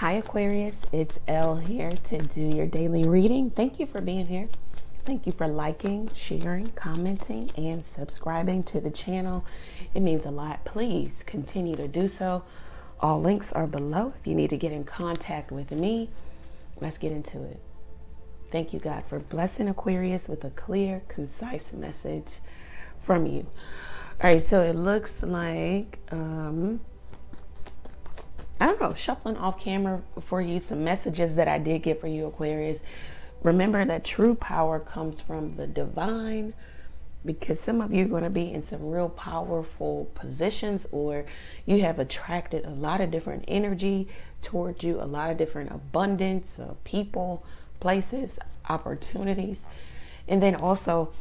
Hi, Aquarius. It's Elle here to do your daily reading. Thank you for being here. Thank you for liking, sharing, commenting, and subscribing to the channel. It means a lot. Please continue to do so. All links are below if you need to get in contact with me. Let's get into it. Thank you, God, for blessing Aquarius with a clear, concise message from you. All right, so it looks like um, I don't know, shuffling off camera for you some messages that I did get for you, Aquarius. Remember that true power comes from the divine because some of you are going to be in some real powerful positions or you have attracted a lot of different energy towards you, a lot of different abundance of people, places, opportunities. And then also,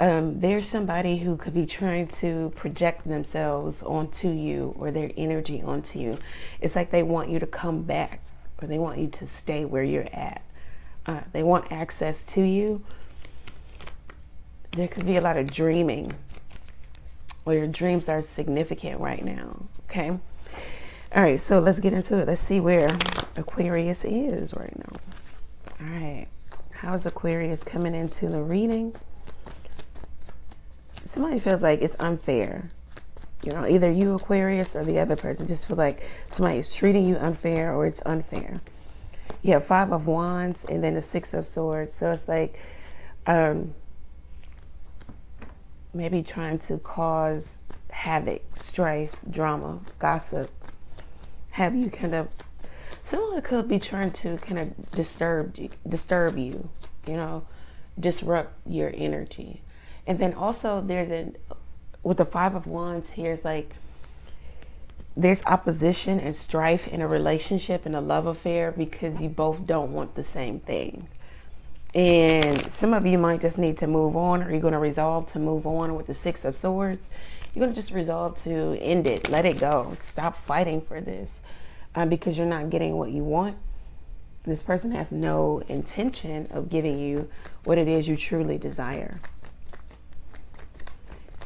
um, there's somebody who could be trying to project themselves onto you or their energy onto you. It's like they want you to come back or they want you to stay where you're at. Uh, they want access to you. There could be a lot of dreaming or your dreams are significant right now. Okay. All right. So let's get into it. Let's see where Aquarius is right now. All right. How's Aquarius coming into the reading? Somebody feels like it's unfair. You know, either you Aquarius or the other person just feel like somebody is treating you unfair or it's unfair. You have five of wands and then the six of swords. So it's like um, maybe trying to cause havoc, strife, drama, gossip. Have you kind of someone could be trying to kind of disturb disturb you, you know, disrupt your energy. And then also there's a with the five of wands here is like there's opposition and strife in a relationship and a love affair because you both don't want the same thing. And some of you might just need to move on, or you're going to resolve to move on with the Six of Swords. You're going to just resolve to end it, let it go, stop fighting for this uh, because you're not getting what you want. This person has no intention of giving you what it is you truly desire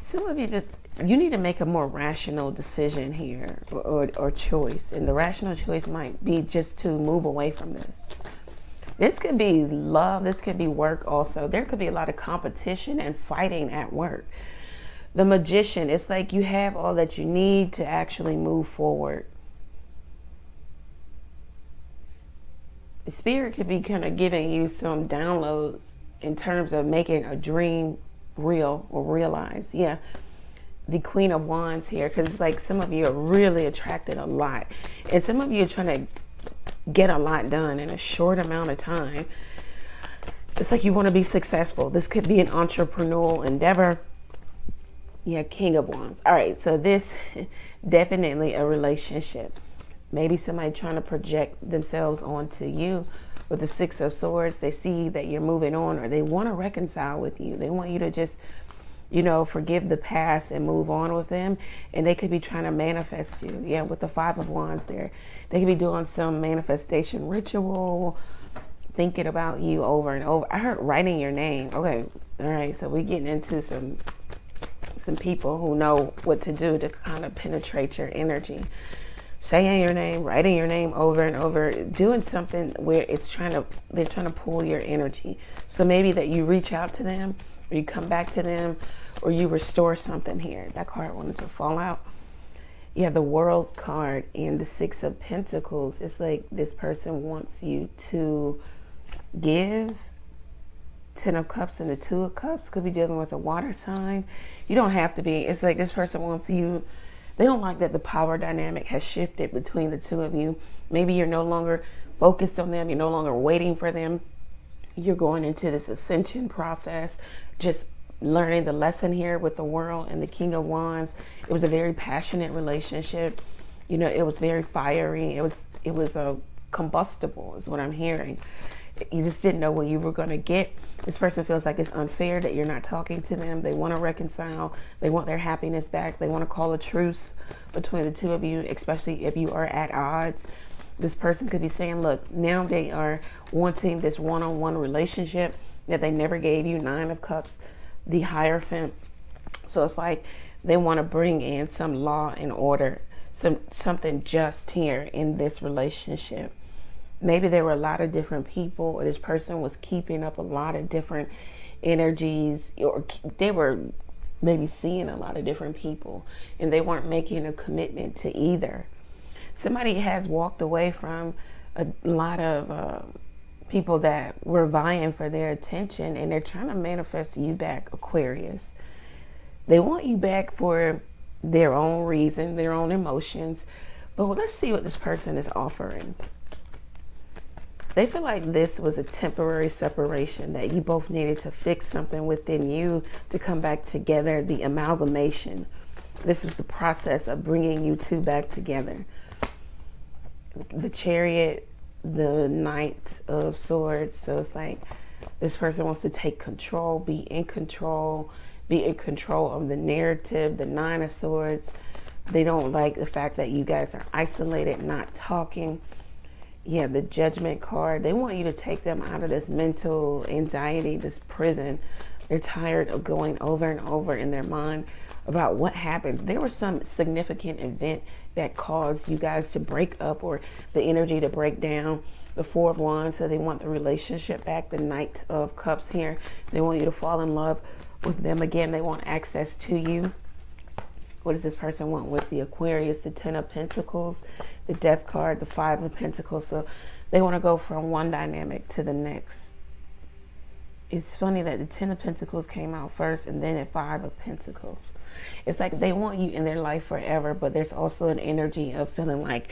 some of you just you need to make a more rational decision here or, or, or, choice. And the rational choice might be just to move away from this. This could be love. This could be work also. There could be a lot of competition and fighting at work. The magician it's like you have all that you need to actually move forward. Spirit could be kind of giving you some downloads in terms of making a dream real or realize. Yeah, the Queen of Wands here because it's like some of you are really attracted a lot, and some of you are trying to get a lot done in a short amount of time. It's like you want to be successful. This could be an entrepreneurial endeavor. Yeah, King of Wands. All right, so this definitely a relationship. Maybe somebody trying to project themselves onto you with the Six of Swords, they see that you're moving on or they want to reconcile with you. They want you to just, you know, forgive the past and move on with them. And they could be trying to manifest you. Yeah, with the Five of Wands there. They could be doing some manifestation ritual, thinking about you over and over. I heard writing your name. Okay, all right, so we're getting into some some people who know what to do to kind of penetrate your energy saying your name, writing your name over and over, doing something where it's trying to they're trying to pull your energy. So maybe that you reach out to them or you come back to them or you restore something here. That card wants to fall out. Yeah, the world card and the six of pentacles. It's like this person wants you to give ten of cups and the two of cups. Could be dealing with a water sign. You don't have to be. It's like this person wants you they don't like that the power dynamic has shifted between the two of you. Maybe you're no longer focused on them, you're no longer waiting for them. You're going into this ascension process, just learning the lesson here with the world and the King of Wands. It was a very passionate relationship. You know, it was very fiery. It was it was a combustible is what I'm hearing you just didn't know what you were going to get. This person feels like it's unfair that you're not talking to them. They want to reconcile. They want their happiness back. They want to call a truce between the two of you, especially if you are at odds. This person could be saying, look, now they are wanting this one on one relationship that they never gave you. Nine of Cups, the Hierophant. So it's like they want to bring in some law and order, some something just here in this relationship maybe there were a lot of different people, or this person was keeping up a lot of different energies, or they were maybe seeing a lot of different people, and they weren't making a commitment to either. Somebody has walked away from a lot of uh, people that were vying for their attention, and they're trying to manifest you back, Aquarius. They want you back for their own reason, their own emotions. But let's see what this person is offering. They feel like this was a temporary separation, that you both needed to fix something within you to come back together, the amalgamation. This was the process of bringing you two back together. The chariot, the knight of swords. So it's like this person wants to take control, be in control, be in control of the narrative, the nine of swords. They don't like the fact that you guys are isolated, not talking. Yeah, the judgment card. They want you to take them out of this mental anxiety, this prison. They're tired of going over and over in their mind about what happened. There was some significant event that caused you guys to break up or the energy to break down. The Four of Wands, so they want the relationship back. The Knight of Cups here, they want you to fall in love with them again. They want access to you. What does this person want with the Aquarius, the Ten of Pentacles, the Death card, the Five of Pentacles? So they want to go from one dynamic to the next. It's funny that the Ten of Pentacles came out first and then the Five of Pentacles. It's like they want you in their life forever, but there's also an energy of feeling like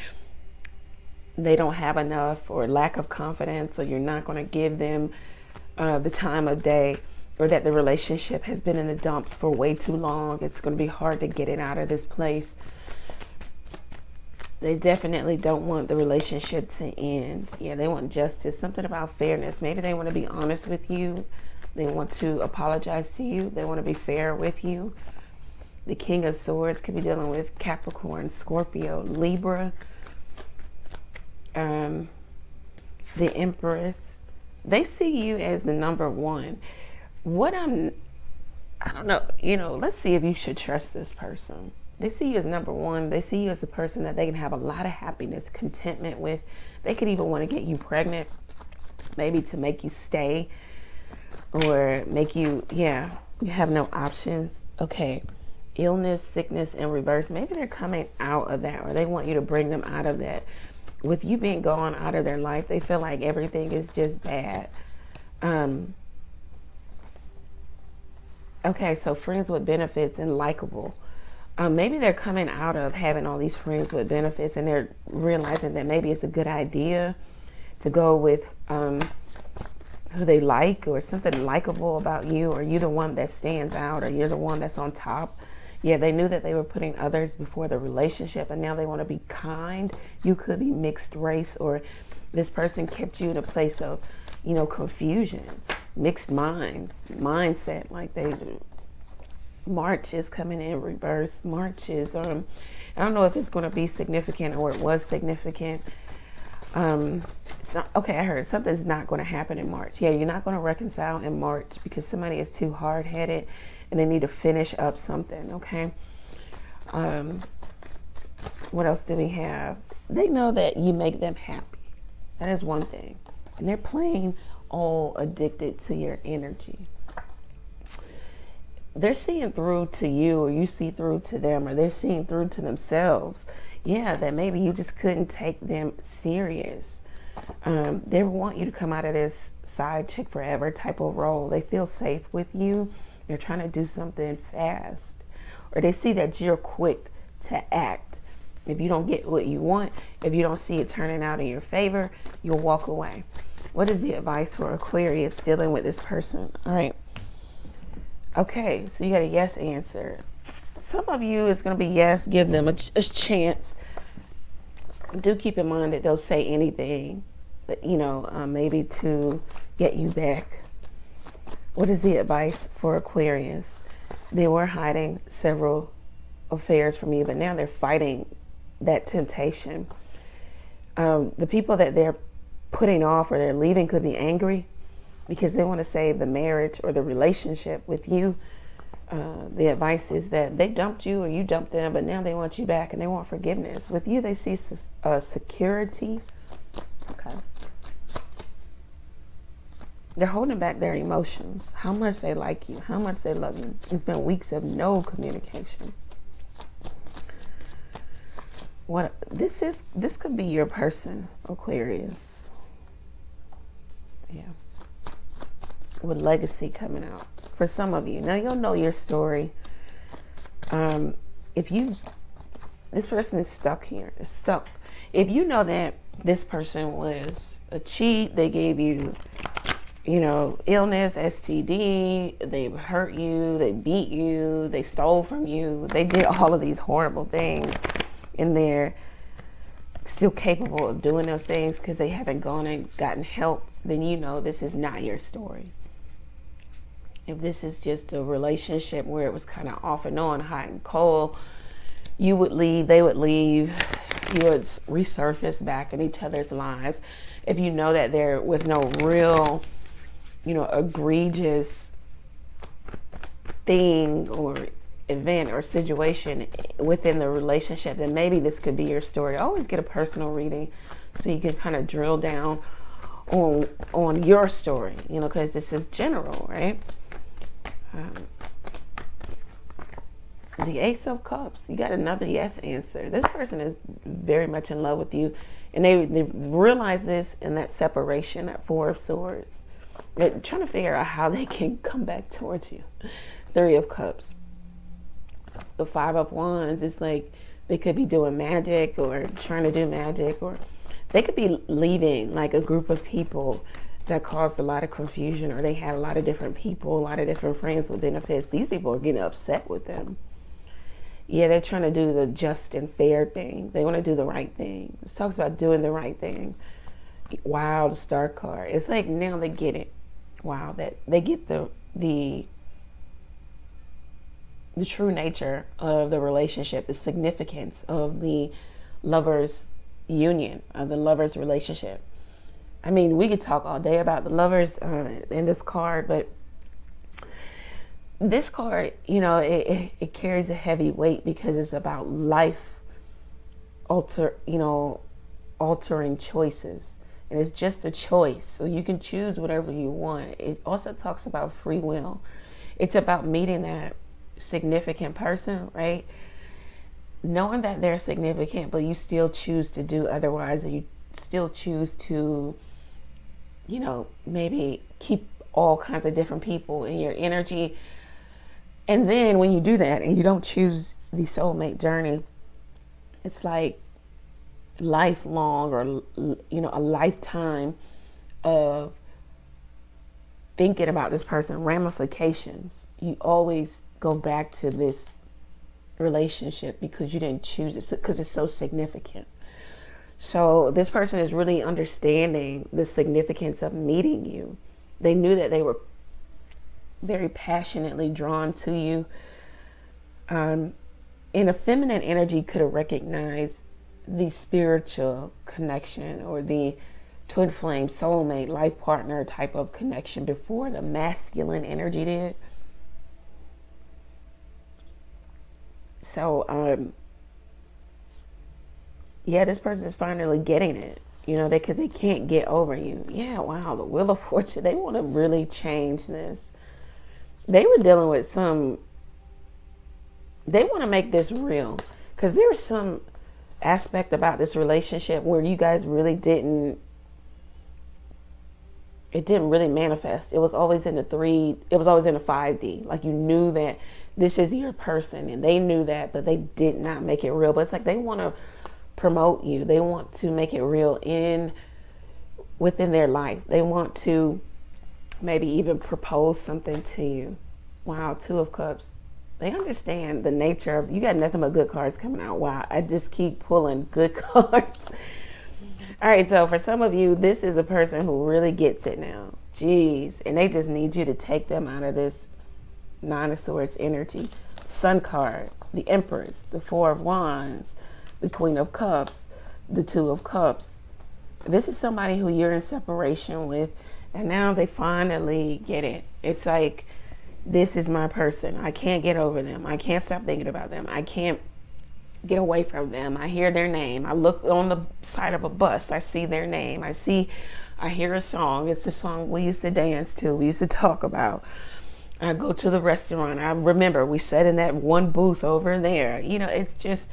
they don't have enough or lack of confidence, or you're not going to give them uh, the time of day or that the relationship has been in the dumps for way too long. It's going to be hard to get it out of this place. They definitely don't want the relationship to end. Yeah, they want justice, something about fairness. Maybe they want to be honest with you. They want to apologize to you. They want to be fair with you. The King of Swords could be dealing with Capricorn, Scorpio, Libra, um, the Empress. They see you as the number one what I'm, I don't know, you know, let's see if you should trust this person. They see you as number one. They see you as a person that they can have a lot of happiness, contentment with. They could even want to get you pregnant, maybe to make you stay or make you, yeah, you have no options. Okay. Illness, sickness, and reverse. Maybe they're coming out of that or they want you to bring them out of that. With you being gone out of their life, they feel like everything is just bad. Um, Okay, so friends with benefits and likable. Um, maybe they're coming out of having all these friends with benefits and they're realizing that maybe it's a good idea to go with um, who they like or something likable about you, or you're the one that stands out, or you're the one that's on top. Yeah, they knew that they were putting others before the relationship, and now they want to be kind. You could be mixed race, or this person kept you in a place of, you know, confusion mixed minds, mindset like they. March is coming in reverse. March is, um, I don't know if it's going to be significant or it was significant. Um, so, okay, I heard something's not going to happen in March. Yeah, you're not going to reconcile in March because somebody is too hard headed and they need to finish up something, okay? Um, what else do we have? They know that you make them happy. That is one thing. And they're playing all addicted to your energy. They're seeing through to you, or you see through to them, or they're seeing through to themselves. Yeah, that maybe you just couldn't take them serious. Um, they want you to come out of this side chick forever type of role. They feel safe with you. You're trying to do something fast, or they see that you're quick to act. If you don't get what you want, if you don't see it turning out in your favor, you'll walk away. What is the advice for Aquarius dealing with this person? All right. Okay, so you got a yes answer. Some of you is going to be yes, give them a, a chance. Do keep in mind that they'll say anything, but, you know, uh, maybe to get you back. What is the advice for Aquarius? They were hiding several affairs from you, but now they're fighting that temptation. Um, the people that they're putting off or they're leaving could be angry because they want to save the marriage or the relationship with you. Uh, the advice is that they dumped you or you dumped them, but now they want you back and they want forgiveness. With you, they see uh, security. Okay. they're holding back their emotions, how much they like you, how much they love you. It's been weeks of no communication. What this is this could be your person, Aquarius. Yeah. With legacy coming out. For some of you. Now you'll know your story. Um, if you this person is stuck here, stuck. If you know that this person was a cheat, they gave you you know, illness, STD, they hurt you, they beat you, they stole from you, they did all of these horrible things, and they're still capable of doing those things because they haven't gone and gotten help, then you know this is not your story. If this is just a relationship where it was kind of off and on, hot and cold, you would leave, they would leave, you would resurface back in each other's lives. If you know that there was no real you know, egregious thing or event or situation within the relationship, then maybe this could be your story. Always get a personal reading so you can kind of drill down on on your story, you know, because this is general, right? Um, the Ace of Cups. You got another yes answer. This person is very much in love with you, and they they realize this in that separation, that Four of Swords. They're trying to figure out how they can come back towards you. Three of Cups. The Five of Wands it's like they could be doing magic or trying to do magic, or they could be leaving like a group of people that caused a lot of confusion, or they had a lot of different people, a lot of different friends with benefits. These people are getting upset with them. Yeah, they're trying to do the just and fair thing. They want to do the right thing. This talks about doing the right thing. Wow, the star card. It's like now they get it wow that they get the the the true nature of the relationship, the significance of the lovers union, of the lovers relationship. I mean, we could talk all day about the lovers uh, in this card, but this card, you know, it, it, carries a heavy weight because it's about life alter, you know, altering choices and it's just a choice. So you can choose whatever you want. It also talks about free will. It's about meeting that significant person, right? Knowing that they're significant, but you still choose to do otherwise, and you still choose to, you know, maybe keep all kinds of different people in your energy. And then when you do that and you don't choose the soulmate journey, it's like lifelong or you know a lifetime of thinking about this person ramifications you always go back to this relationship because you didn't choose it because it's so significant. So this person is really understanding the significance of meeting you. They knew that they were very passionately drawn to you. Um, and a feminine energy could have recognized the spiritual connection or the twin flame soulmate life partner type of connection before the masculine energy did so um yeah this person is finally getting it. You know because they, they can't get over you. Yeah wow the wheel of fortune. They want to really change this. They were dealing with some they want to make this real. Because there was some aspect about this relationship where you guys really didn't it didn't really manifest. It was always in the 3 it was always in a 5D. Like you knew that this is your person and they knew that but they did not make it real. But it's like they want to promote you. They want to make it real in within their life. They want to maybe even propose something to you. Wow, 2 of cups they understand the nature of you got nothing but good cards coming out. Wow, I just keep pulling good cards. All right, so for some of you, this is a person who really gets it now. Jeez, and they just need you to take them out of this Nine of Swords energy. Sun card, the Empress, the Four of Wands, the Queen of Cups, the Two of Cups. This is somebody who you're in separation with, and now they finally get it. It's like this is my person. I can't get over them. I can't stop thinking about them. I can't get away from them. I hear their name. I look on the side of a bus. I see their name. I see I hear a song. It's the song we used to dance to. We used to talk about. I go to the restaurant. I remember we sat in that one booth over there. You know, it's just,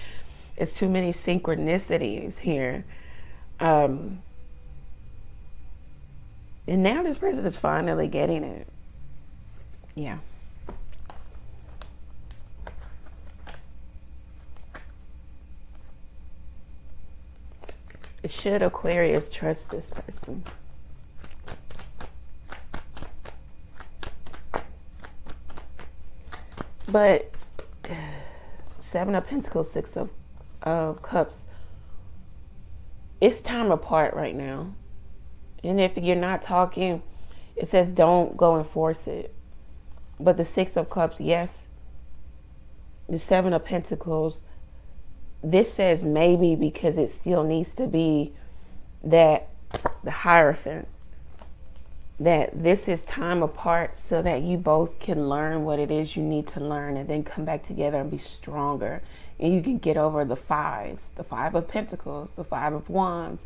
it's too many synchronicities here. Um, and now this person is finally getting it. Yeah. Should Aquarius trust this person? But Seven of Pentacles, Six of, of Cups. It's time apart right now. And if you're not talking, it says don't go and force it. But the Six of Cups, yes. The Seven of Pentacles, this says maybe because it still needs to be that the Hierophant that this is time apart so that you both can learn what it is you need to learn and then come back together and be stronger. And you can get over the fives the five of pentacles the five of wands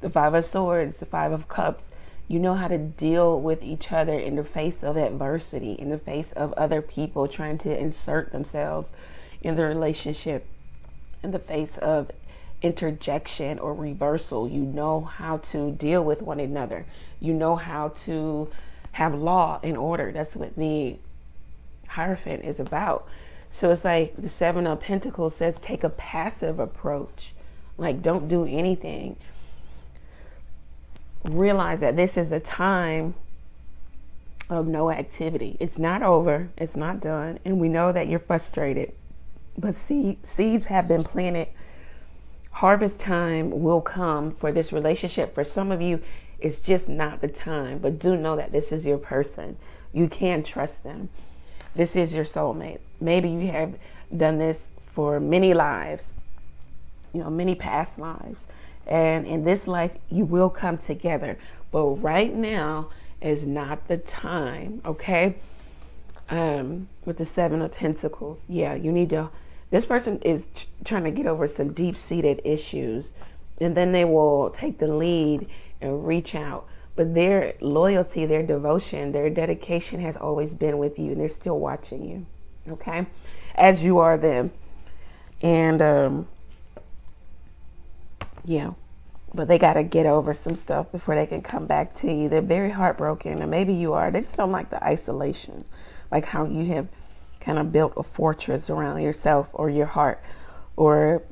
the five of swords the five of cups. You know how to deal with each other in the face of adversity in the face of other people trying to insert themselves in the relationship in the face of interjection or reversal. You know how to deal with one another. You know how to have law and order. That's what the Hierophant is about. So it's like the Seven of Pentacles says take a passive approach. Like don't do anything. Realize that this is a time of no activity. It's not over. It's not done. And we know that you're frustrated but seed, seeds have been planted. Harvest time will come for this relationship. For some of you, it's just not the time, but do know that this is your person. You can trust them. This is your soulmate. Maybe you have done this for many lives, you know, many past lives. And in this life, you will come together. But right now is not the time, okay? Um, with the Seven of Pentacles. Yeah, you need to this person is trying to get over some deep seated issues, and then they will take the lead and reach out. But their loyalty, their devotion, their dedication has always been with you, and they're still watching you, okay? As you are them. And, um, yeah but they got to get over some stuff before they can come back to you. They're very heartbroken, and maybe you are. They just don't like the isolation, like how you have kind of built a fortress around yourself or your heart or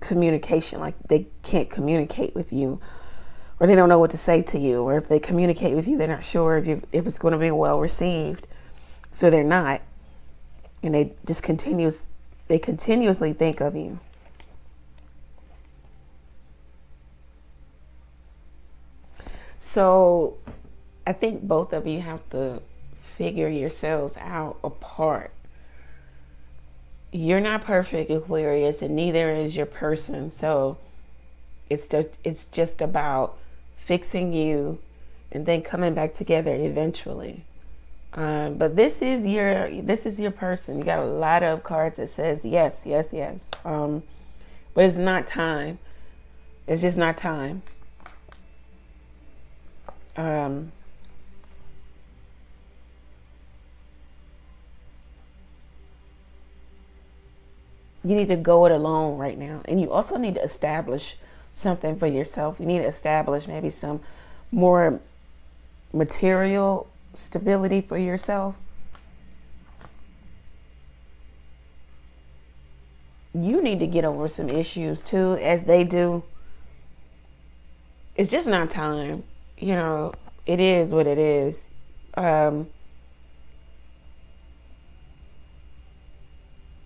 communication like they can't communicate with you or they don't know what to say to you or if they communicate with you they're not sure if you if it's going to be well received. So they're not and they just continues they continuously think of you. So i think both of you have to figure yourselves out apart. You're not perfect, Aquarius, and neither is your person. So it's the, it's just about fixing you and then coming back together eventually. Um, but this is your this is your person. You got a lot of cards that says yes, yes, yes. Um, but it's not time. It's just not time. Um, you need to go it alone right now. And you also need to establish something for yourself. You need to establish maybe some more material stability for yourself. You need to get over some issues too, as they do. It's just not time. You know, it is what it is. Um,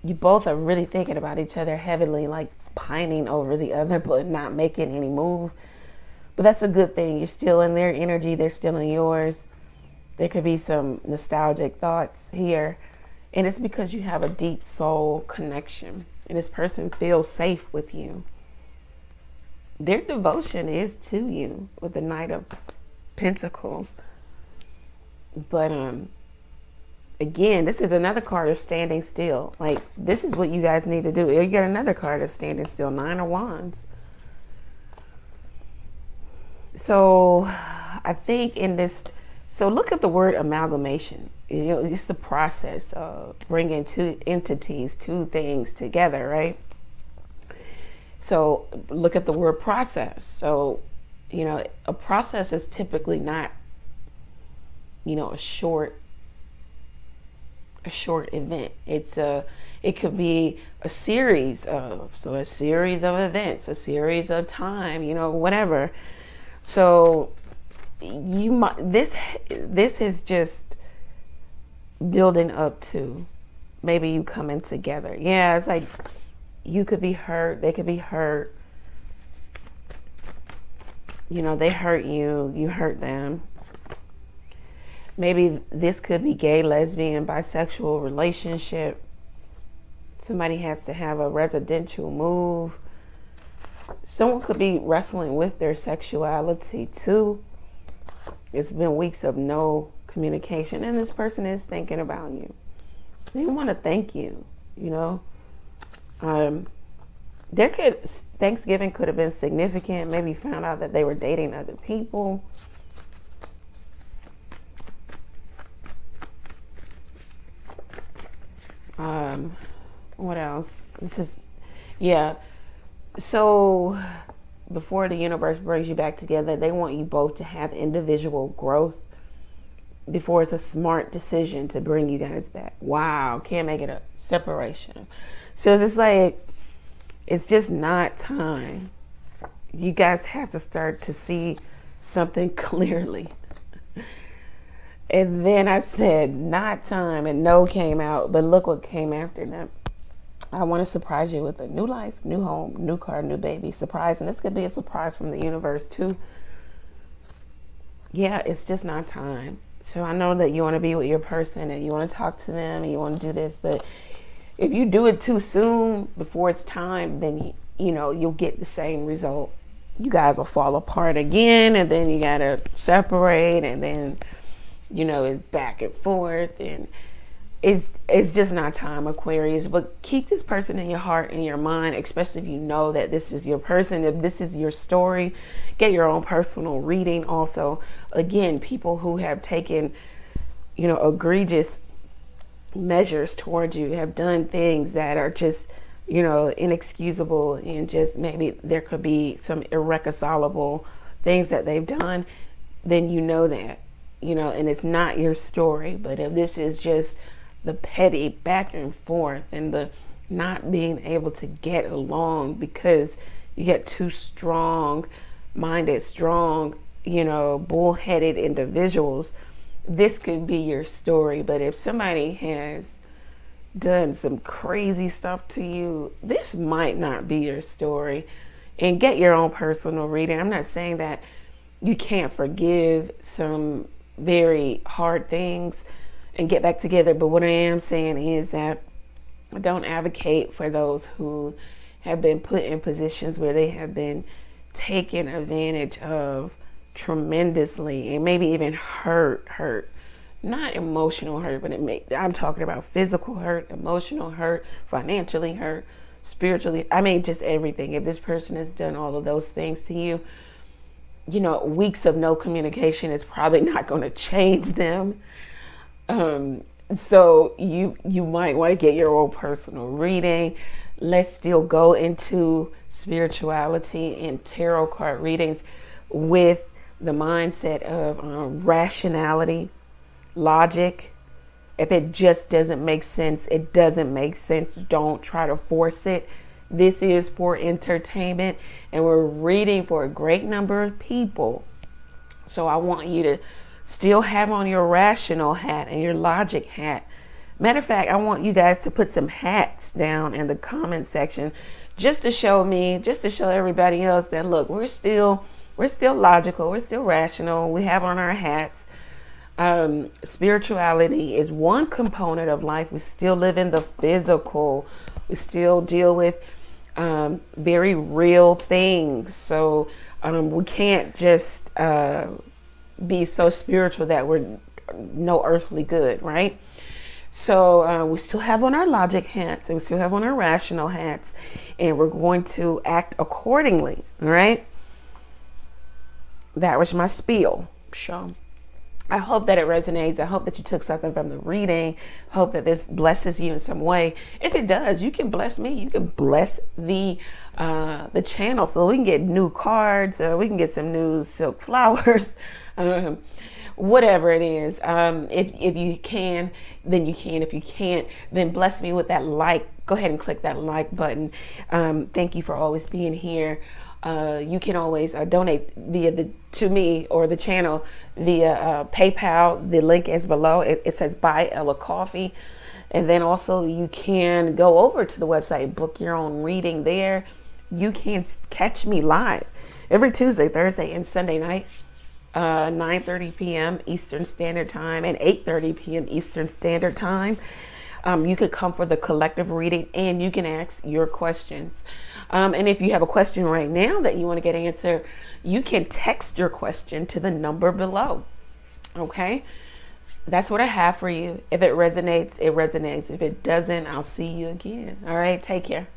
you both are really thinking about each other heavily, like pining over the other, but not making any move. But that's a good thing. You're still in their energy, they're still in yours. There could be some nostalgic thoughts here. And it's because you have a deep soul connection. And this person feels safe with you. Their devotion is to you with the Knight of Pentacles. But um again, this is another card of standing still. Like, this is what you guys need to do. You get another card of standing still, Nine of Wands. so I think in this, so look at the word amalgamation. You know, it's the process of bringing two entities, two things together, right? So look at the word process. So, you know, a process is typically not, you know, a short a short event. It's a it could be a series of so a series of events, a series of time, you know, whatever. So you might this this is just building up to maybe you coming together. Yeah, it's like you could be hurt, they could be hurt. You know, they hurt you, you hurt them. Maybe this could be gay, lesbian, bisexual relationship. Somebody has to have a residential move. Someone could be wrestling with their sexuality too. It's been weeks of no communication, and this person is thinking about you. They want to thank you, you know. Um, there could Thanksgiving could have been significant. Maybe found out that they were dating other people. Um, what else? This is, yeah. So before the universe brings you back together, they want you both to have individual growth before it's a smart decision to bring you guys back. Wow, can't make it a separation. So it's just like, it's just not time. You guys have to start to see something clearly. And then I said, not time, and no came out. But look what came after that. I want to surprise you with a new life, new home, new car, new baby. Surprise. And this could be a surprise from the universe, too. Yeah, it's just not time. So I know that you want to be with your person and you want to talk to them and you want to do this. But if you do it too soon before it's time, then, you, know, you'll get the same result. You guys will fall apart again, and then you got to separate, and then you know, it's back and forth and it's it's just not time, Aquarius. But keep this person in your heart and your mind, especially if you know that this is your person, if this is your story. Get your own personal reading. Also, again, people who have taken, you know, egregious measures towards you have done things that are just, you know, inexcusable and just maybe there could be some irreconcilable things that they've done. Then you know that you know, and it's not your story, but if this is just the petty back and forth and the not being able to get along because you get too strong minded, strong, you know, bullheaded individuals, this could be your story. But if somebody has done some crazy stuff to you, this might not be your story. And get your own personal reading. I'm not saying that you can't forgive some very hard things and get back together. But what I am saying is that I don't advocate for those who have been put in positions where they have been taken advantage of tremendously and maybe even hurt, hurt. Not emotional hurt, but it may, I'm talking about physical hurt, emotional hurt, financially hurt, spiritually. I mean, just everything. If this person has done all of those things to you, you know, weeks of no communication is probably not going to change them. Um, so you you might want to get your own personal reading. Let's still go into spirituality and tarot card readings with the mindset of um, rationality, logic. If it just doesn't make sense, it doesn't make sense. Don't try to force it this is for entertainment, and we're reading for a great number of people. So I want you to still have on your rational hat and your logic hat. Matter of fact, I want you guys to put some hats down in the comment section just to show me, just to show everybody else that look, we're still we're still logical, we're still rational. We have on our hats. Um, spirituality is one component of life. We still live in the physical. We still deal with um, very real things. So um, we can't just uh, be so spiritual that we're no earthly good, right? So uh, we still have on our logic hats and we still have on our rational hats, and we're going to act accordingly, right? that was my spiel. So I hope that it resonates. I hope that you took something from the reading. Hope that this blesses you in some way. If it does, you can bless me. You can bless the uh, the channel so we can get new cards. Uh, we can get some new silk flowers. um, whatever it is. Um, if, if you can, then you can. If you can't, then bless me with that like. Go ahead and click that like button. Um, thank you for always being here. Uh, you can always uh, donate via the to me or the channel via uh, PayPal. The link is below. It, it, says buy Elle a Coffee, and then also you can go over to the website, book your own reading there. You can catch me live every Tuesday, Thursday, and Sunday night, uh, 9:30 p.m. Eastern Standard Time and 8:30 p.m. Eastern Standard Time. Um, you could come for the collective reading, and you can ask your questions. Um, and if you have a question right now that you want to get answered, you can text your question to the number below. Okay? That's what I have for you. If it resonates, it resonates. If it doesn't, I'll see you again. All right? Take care.